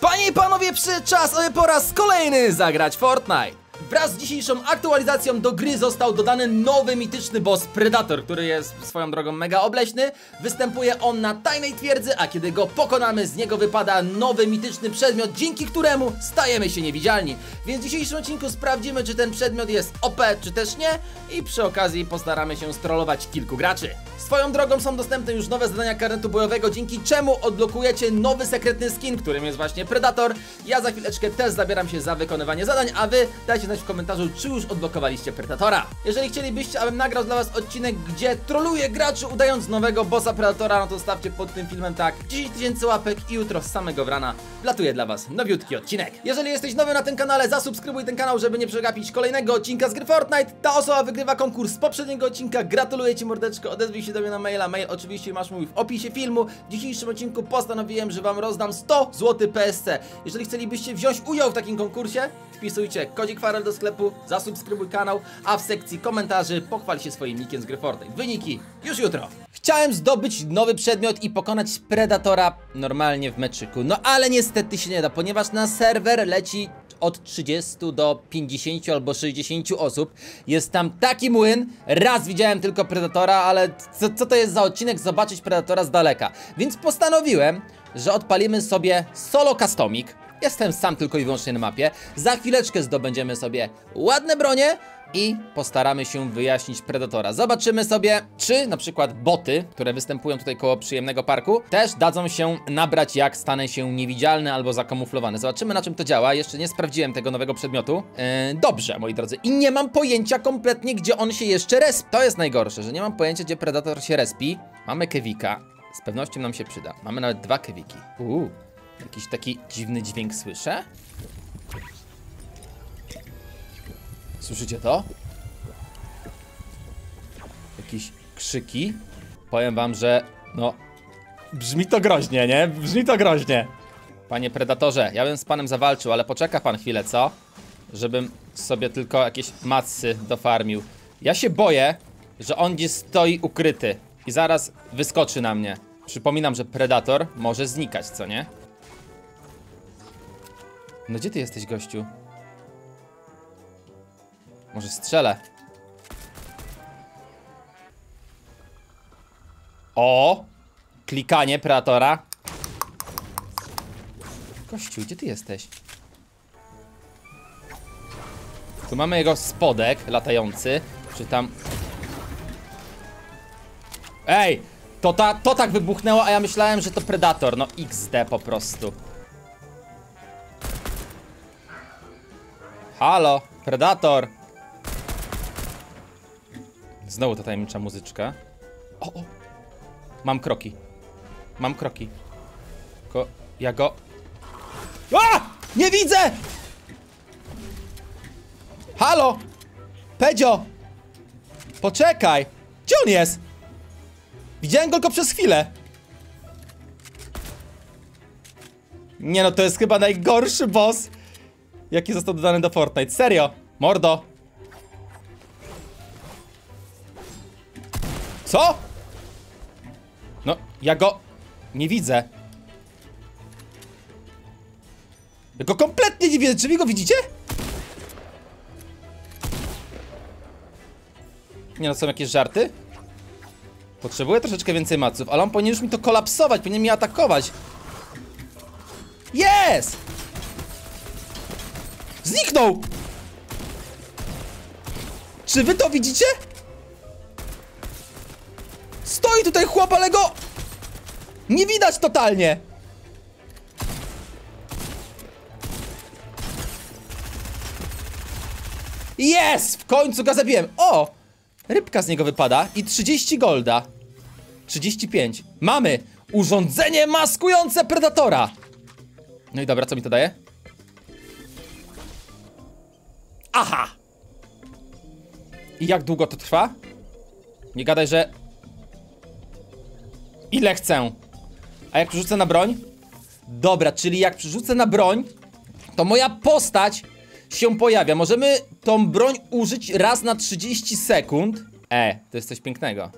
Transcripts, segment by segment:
Panie i panowie, przyszedł czas, aby po raz kolejny zagrać Fortnite. Wraz z dzisiejszą aktualizacją do gry został dodany nowy mityczny boss Predator, który jest swoją drogą mega obleśny. Występuje on na tajnej twierdzy, a kiedy go pokonamy, z niego wypada nowy mityczny przedmiot, dzięki któremu stajemy się niewidzialni. Więc w dzisiejszym odcinku sprawdzimy, czy ten przedmiot jest OP, czy też nie i przy okazji postaramy się strollować kilku graczy. Swoją drogą są dostępne już nowe zadania karnetu bojowego, dzięki czemu odblokujecie nowy sekretny skin, którym jest właśnie Predator. Ja za chwileczkę też zabieram się za wykonywanie zadań, a wy dajcie znać w komentarzu, czy już odblokowaliście Predatora. Jeżeli chcielibyście, abym nagrał dla was odcinek, gdzie troluję graczy udając nowego bossa Predatora, no to stawcie pod tym filmem tak 10 tysięcy łapek i jutro z samego wrana wlatuje dla was nowiutki odcinek. Jeżeli jesteś nowy na tym kanale, zasubskrybuj ten kanał, żeby nie przegapić kolejnego odcinka z gry Fortnite. Ta osoba wygrywa konkurs z poprzedniego odcinka. Gratuluję ci mordeczko, odezwij się do mnie na maila. Mail oczywiście masz mój w opisie filmu. W dzisiejszym odcinku postanowiłem, że wam rozdam 100 zł PSC. Jeżeli chcielibyście wziąć udział w takim konkursie, wpisujcie kodzik Do sklepu, zasubskrybuj kanał, a w sekcji komentarzy pochwal się swoim nickiem z gry Fortnite. Wyniki już jutro. Chciałem zdobyć nowy przedmiot i pokonać Predatora normalnie w meczyku, no ale niestety się nie da, ponieważ na serwer leci od 30 do 50 albo 60 osób. Jest tam taki młyn. Raz widziałem tylko Predatora, ale co, co to jest za odcinek zobaczyć Predatora z daleka? Więc postanowiłem, że odpalimy sobie solo customik. Jestem sam tylko i wyłącznie na mapie. Za chwileczkę zdobędziemy sobie ładne bronie i postaramy się wyjaśnić Predatora. Zobaczymy sobie, czy na przykład boty, które występują tutaj koło przyjemnego parku, też dadzą się nabrać, jak stanę się niewidzialny albo zakamuflowany. Zobaczymy, na czym to działa. Jeszcze nie sprawdziłem tego nowego przedmiotu. Yy, dobrze, moi drodzy. I nie mam pojęcia kompletnie, gdzie on się jeszcze respi. To jest najgorsze, że nie mam pojęcia, gdzie Predator się respi. Mamy Kewika. Z pewnością nam się przyda. Mamy nawet dwa Kewiki. Uuu. Jakiś taki dziwny dźwięk słyszę? Słyszycie to? Jakieś krzyki? Powiem wam, że no... Brzmi to groźnie, nie? Brzmi to groźnie. Panie Predatorze, ja bym z panem zawalczył, ale poczeka pan chwilę, co? Żebym sobie tylko jakieś macy dofarmił. Ja się boję, że on gdzieś stoi ukryty i zaraz wyskoczy na mnie. Przypominam, że Predator może znikać, co nie? No gdzie ty jesteś, gościu? Może strzelę. O! Klikanie Predatora. Gościu, gdzie ty jesteś? Tu mamy jego spodek latający. Czy tam... Ej! To, ta, to tak wybuchnęło, a ja myślałem, że to Predator. No XD po prostu. Halo, Predator! Znowu ta tajemnicza muzyczka. O, o! Mam kroki. Mam kroki. Ko ja go... A! Nie widzę! Halo! Pedzio! Poczekaj! Gdzie on jest? Widziałem go tylko przez chwilę. Nie no, to jest chyba najgorszy boss, jaki został dodany do Fortnite. Serio! Mordo! Co? No, ja go nie widzę. Ja go kompletnie nie widzę. Czy wy go widzicie? Nie no, są jakieś żarty? Potrzebuję troszeczkę więcej maców, ale on powinien już mi to kolapsować, powinien mnie atakować. Jest! Zniknął! Czy wy to widzicie? Stoi tutaj chłop, ale go... Nie widać totalnie! Jest! W końcu go zabiłem! O! Rybka z niego wypada i 30 golda. 35. Mamy! Urządzenie maskujące Predatora! No i dobra, co mi to daje? Aha! I jak długo to trwa? Nie gadaj, że... Ile chcę? A jak przerzucę na broń? Dobra, czyli jak przerzucę na broń, to moja postać się pojawia. Możemy tą broń użyć raz na 30 sekund. E, to jest coś pięknego.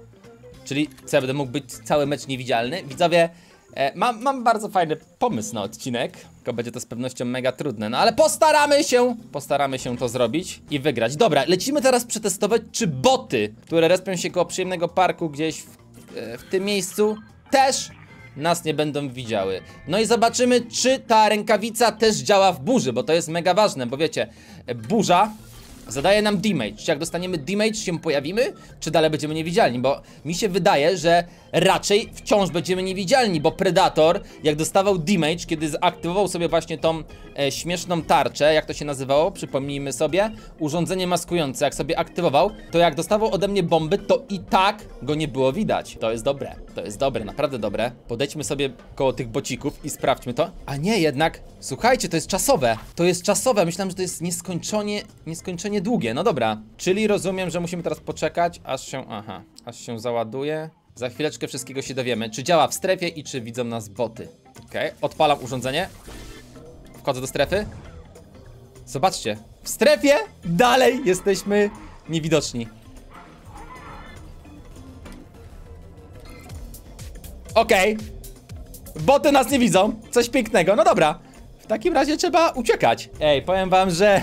Czyli co, ja będę mógł być cały mecz niewidzialny? Widzowie, e, mam, mam bardzo fajny pomysł na odcinek. Tylko będzie to z pewnością mega trudne, no ale postaramy się, postaramy się to zrobić i wygrać. Dobra, lecimy teraz przetestować, czy boty, które respią się koło przyjemnego parku gdzieś w, e, w tym miejscu, też nas nie będą widziały. No i zobaczymy, czy ta rękawica też działa w burzy, bo to jest mega ważne, bo wiecie, burza zadaje nam damage. Czy jak dostaniemy damage się pojawimy, czy dalej będziemy niewidzialni? Bo mi się wydaje, że raczej wciąż będziemy niewidzialni, bo Predator, jak dostawał damage, kiedy zaktywował sobie właśnie tą e, śmieszną tarczę, jak to się nazywało, przypomnijmy sobie, urządzenie maskujące, jak sobie aktywował, to jak dostawał ode mnie bomby, to i tak go nie było widać. To jest dobre, to jest dobre, naprawdę dobre. Podejdźmy sobie koło tych bocików i sprawdźmy to. A nie, jednak, słuchajcie, to jest czasowe. To jest czasowe, myślałem, że to jest nieskończenie, nieskończenie długie. No dobra, czyli rozumiem, że musimy teraz poczekać, aż się, aha, aż się załaduje. Za chwileczkę wszystkiego się dowiemy, czy działa w strefie i czy widzą nas boty. Okej, odpalam urządzenie. Wchodzę do strefy. Zobaczcie, w strefie dalej jesteśmy niewidoczni. Okej. Boty nas nie widzą. Coś pięknego. No dobra. W takim razie trzeba uciekać. Ej, powiem wam, że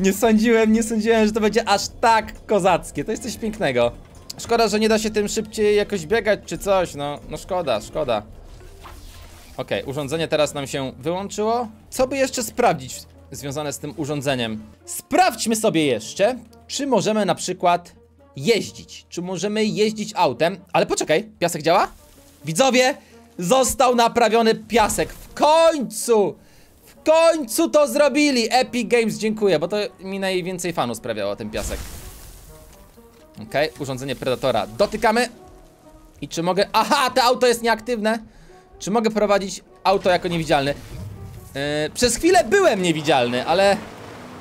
nie sądziłem, nie sądziłem, że to będzie aż tak kozackie. To jest coś pięknego. Szkoda, że nie da się tym szybciej jakoś biegać czy coś. No, no szkoda, szkoda. Okej, urządzenie teraz nam się wyłączyło. Co by jeszcze sprawdzić związane z tym urządzeniem? Sprawdźmy sobie jeszcze, czy możemy na przykład jeździć. Czy możemy jeździć autem? Ale poczekaj, piasek działa? Widzowie, został naprawiony piasek. W końcu! Końcu to zrobili! Epic Games, dziękuję, bo to mi najwięcej fanów sprawiało ten piasek. Okej, urządzenie Predatora dotykamy. I czy mogę... Aha, to auto jest nieaktywne. Czy mogę prowadzić auto jako niewidzialny? Yy, przez chwilę byłem niewidzialny, ale...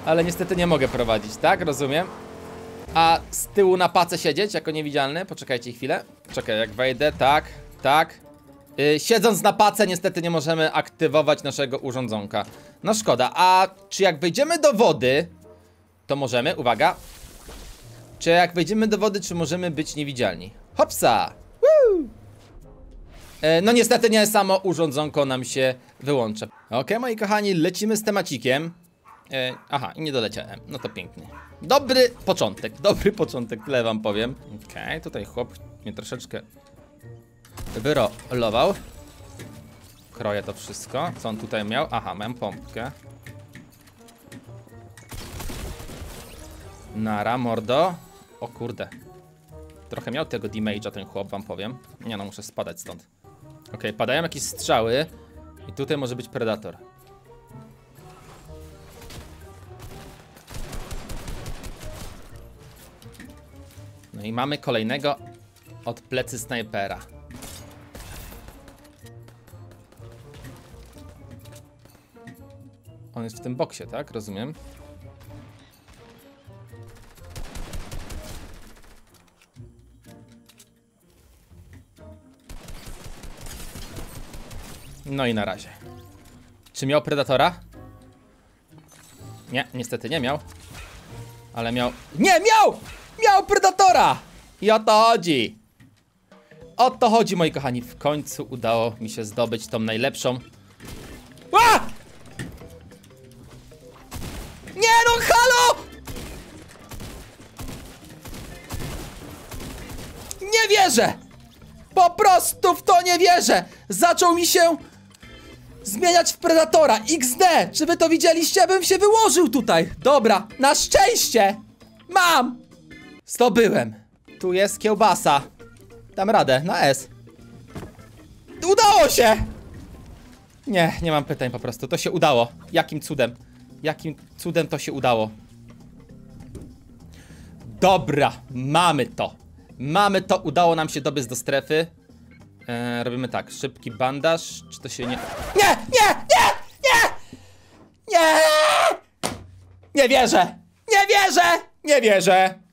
Ale niestety nie mogę prowadzić, tak? Rozumiem. A z tyłu na pace siedzieć jako niewidzialny? Poczekajcie chwilę. Czekaj, jak wejdę, tak, tak. Yy, siedząc na pace niestety nie możemy aktywować naszego urządzonka. No szkoda, a czy jak wejdziemy do wody, to możemy, uwaga. Czy jak wejdziemy do wody, czy możemy być niewidzialni? Hopsa! Woo! E, no niestety nie samo urządzonko nam się wyłącza. Okej, moi kochani, lecimy z temacikiem. E, aha, i nie doleciałem. No to pięknie. Dobry początek, dobry początek, tyle wam powiem. Okej, tutaj chłop mnie troszeczkę wyrolował. Kroję to wszystko. Co on tutaj miał? Aha, miałem pompkę. Nara, mordo. O kurde. Trochę miał tego damage'a ten chłop, wam powiem. Nie no, muszę spadać stąd. Okej, padają jakieś strzały. I tutaj może być predator. No i mamy kolejnego od plecy snajpera. On jest w tym boksie, tak? Rozumiem. No i na razie. Czy miał Predatora? Nie, niestety nie miał. Ale miał... Nie, miał! Miał Predatora! I o to chodzi. O to chodzi, moi kochani. W końcu udało mi się zdobyć tą najlepszą... A! Nie no, halo! Nie wierzę! Po prostu w to nie wierzę! Zaczął mi się zmieniać w Predatora XD! Czy wy to widzieliście? Bym się wyłożył tutaj! Dobra, na szczęście! Mam! Zdobyłem. Tu jest kiełbasa. Dam radę, na S. Udało się! Nie, nie mam pytań po prostu. To się udało. Jakim cudem? Jakim cudem to się udało? Dobra, mamy to. Mamy to, udało nam się dobyć do strefy. E, robimy tak, szybki bandaż. Czy to się nie. Nie! Nie! Nie! Nie! Nie! Nie wierzę! Nie wierzę! Nie wierzę!